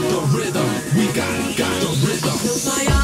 the rhythm. We got got the rhythm.